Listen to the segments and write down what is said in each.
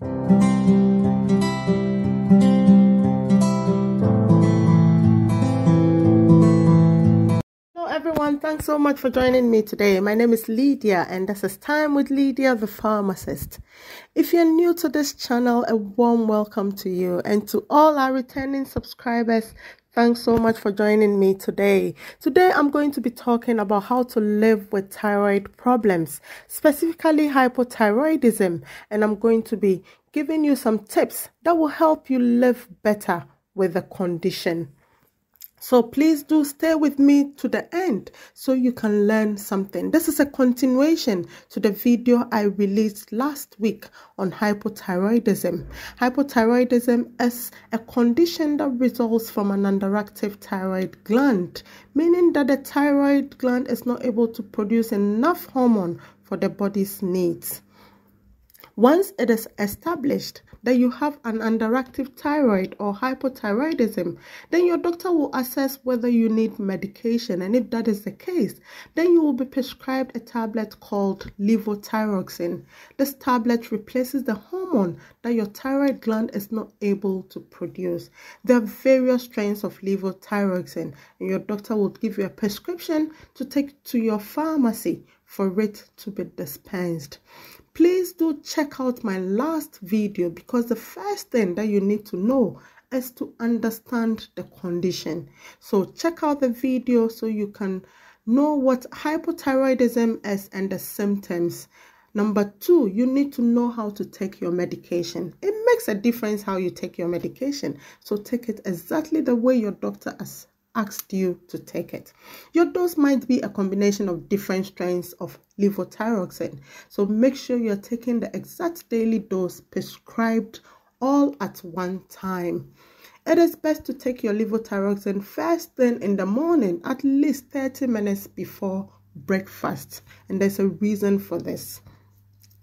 嗯。Everyone. Thanks so much for joining me today. My name is Lydia, and this is Time with Lydia, the pharmacist. If you're new to this channel, a warm welcome to you, and to all our returning subscribers, Thanks so much for joining me today. Today, I'm going to be talking about how to live with thyroid problems, specifically hypothyroidism, and I'm going to be giving you some tips that will help you live better with the condition. So please do stay with me to the end so you can learn something. This is a continuation to the video I released last week on hypothyroidism. Hypothyroidism is a condition that results from an underactive thyroid gland, meaning that the thyroid gland is not able to produce enough hormone for the body's needs. Once it is established that you have an underactive thyroid or hypothyroidism, then your doctor will assess whether you need medication. And if that is the case, then you will be prescribed a tablet called levothyroxine. This tablet replaces the hormone that your thyroid gland is not able to produce. There are various strains of levothyroxine, and your doctor will give you a prescription to take to your pharmacy for it to be dispensed please do check out my last video because the first thing that you need to know is to understand the condition. So check out the video so you can know what hypothyroidism is and the symptoms. Number two you need to know how to take your medication. It makes a difference how you take your medication. So take it exactly the way your doctor has asked you to take it. Your dose might be a combination of different strains of levothyroxine, so make sure you're taking the exact daily dose prescribed all at one time. It is best to take your levothyroxine first thing in the morning, at least 30 minutes before breakfast, and there's a reason for this.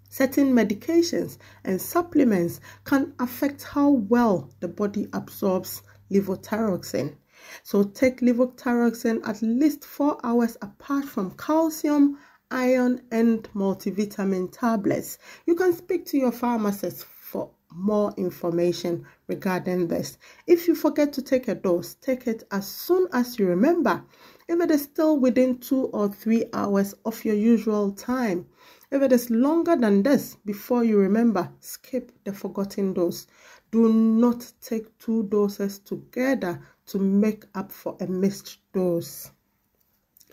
Certain medications and supplements can affect how well the body absorbs levothyroxine. So take levothyroxine at least 4 hours apart from calcium, iron and multivitamin tablets. You can speak to your pharmacist for more information regarding this. If you forget to take a dose, take it as soon as you remember. If it is still within 2 or 3 hours of your usual time, if it is longer than this before you remember, skip the forgotten dose. Do not take two doses together to make up for a missed dose.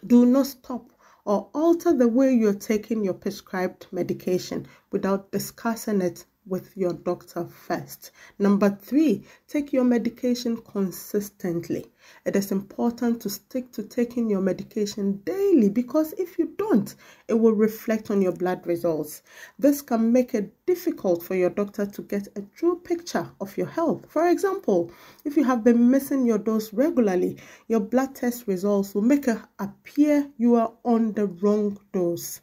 Do not stop or alter the way you're taking your prescribed medication without discussing it with your doctor first. Number three, take your medication consistently. It is important to stick to taking your medication daily because if you don't, it will reflect on your blood results. This can make it difficult for your doctor to get a true picture of your health. For example, if you have been missing your dose regularly, your blood test results will make it appear you are on the wrong dose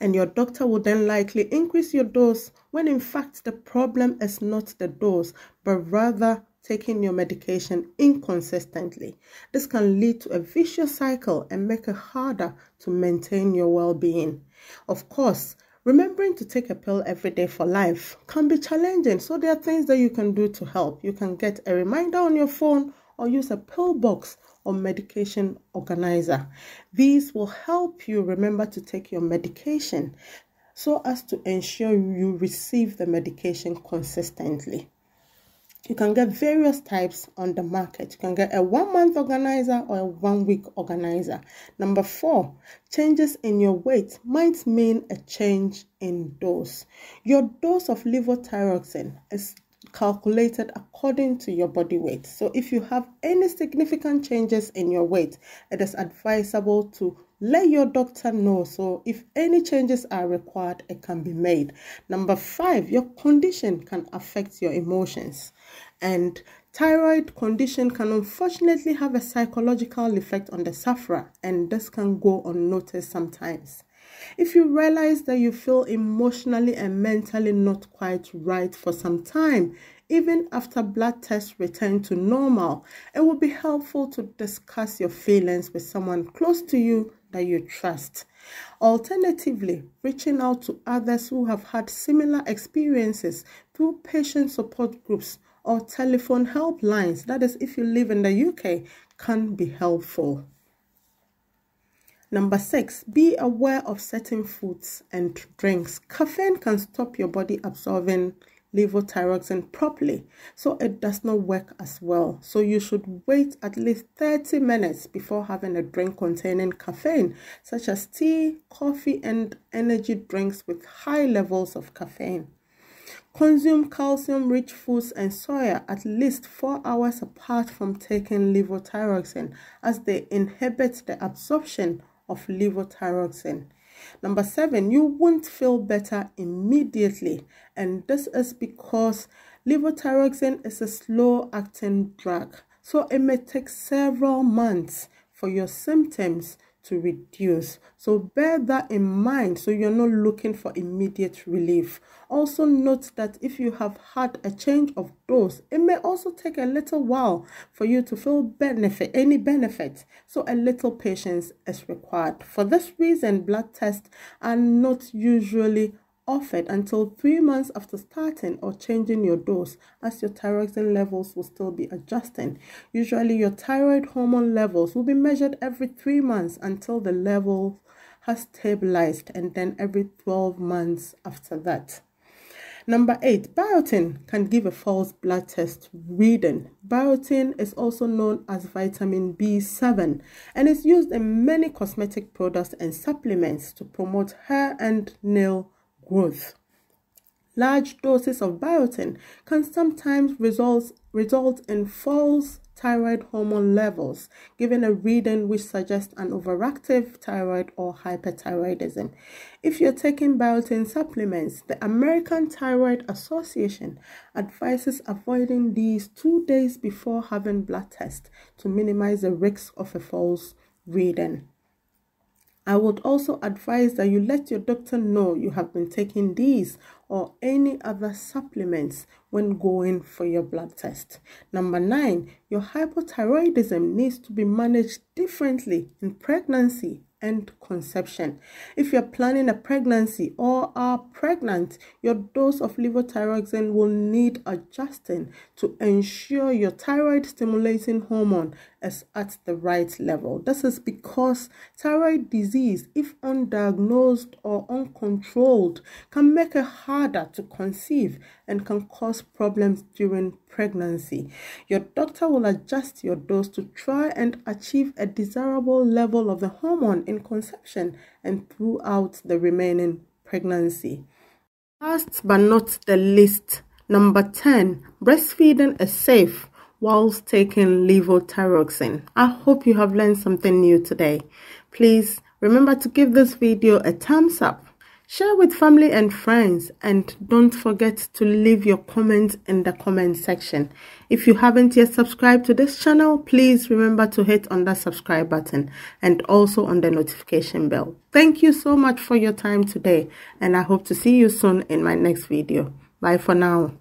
and your doctor will then likely increase your dose when in fact the problem is not the dose but rather taking your medication inconsistently. This can lead to a vicious cycle and make it harder to maintain your well being. Of course, remembering to take a pill every day for life can be challenging, so there are things that you can do to help. You can get a reminder on your phone or use a pill box or medication organizer. These will help you remember to take your medication so as to ensure you receive the medication consistently. You can get various types on the market. You can get a one month organizer or a one week organizer. Number four, changes in your weight might mean a change in dose. Your dose of levothyroxine is calculated according to your body weight. So if you have any significant changes in your weight, it is advisable to let your doctor know. So if any changes are required, it can be made. Number five, your condition can affect your emotions. And thyroid condition can unfortunately have a psychological effect on the sufferer, and this can go unnoticed sometimes. If you realize that you feel emotionally and mentally not quite right for some time, even after blood tests return to normal, it will be helpful to discuss your feelings with someone close to you that you trust. Alternatively, reaching out to others who have had similar experiences through patient support groups or telephone helplines, that is, if you live in the UK, can be helpful. Number six, be aware of certain foods and drinks. Caffeine can stop your body absorbing levothyroxine properly, so it does not work as well. So you should wait at least 30 minutes before having a drink containing caffeine, such as tea, coffee, and energy drinks with high levels of caffeine. Consume calcium rich foods and soya at least 4 hours apart from taking levothyroxine as they inhibit the absorption of levothyroxine. Number seven, you won't feel better immediately, and this is because levothyroxine is a slow acting drug, so it may take several months for your symptoms to reduce. So bear that in mind so you're not looking for immediate relief. Also note that if you have had a change of dose, it may also take a little while for you to feel benefit any benefit. So a little patience is required. For this reason, blood tests are not usually offered until three months after starting or changing your dose, as your thyroxine levels will still be adjusting. Usually, your thyroid hormone levels will be measured every three months until the level has stabilized, and then every 12 months after that. Number eight, biotin can give a false blood test reading. Biotin is also known as vitamin B7 and is used in many cosmetic products and supplements to promote hair and nail growth. Large doses of biotin can sometimes result, result in false thyroid hormone levels, giving a reading which suggests an overactive thyroid or hyperthyroidism. If you're taking biotin supplements, the American Thyroid Association advises avoiding these two days before having blood tests to minimize the risk of a false reading. I would also advise that you let your doctor know you have been taking these or any other supplements when going for your blood test. Number nine, your hypothyroidism needs to be managed differently in pregnancy and conception. If you're planning a pregnancy or are pregnant, your dose of levothyroxine will need adjusting to ensure your thyroid stimulating hormone is at the right level. This is because thyroid disease, if undiagnosed or uncontrolled, can make it harder to conceive and can cause problems during pregnancy. Your doctor will adjust your dose to try and achieve a desirable level of the hormone in conception and throughout the remaining pregnancy. Last but not the least, number 10, breastfeeding is safe whilst taking levothyroxine. I hope you have learned something new today. Please remember to give this video a thumbs up Share with family and friends and don't forget to leave your comments in the comment section. If you haven't yet subscribed to this channel, please remember to hit on that subscribe button and also on the notification bell. Thank you so much for your time today and I hope to see you soon in my next video. Bye for now.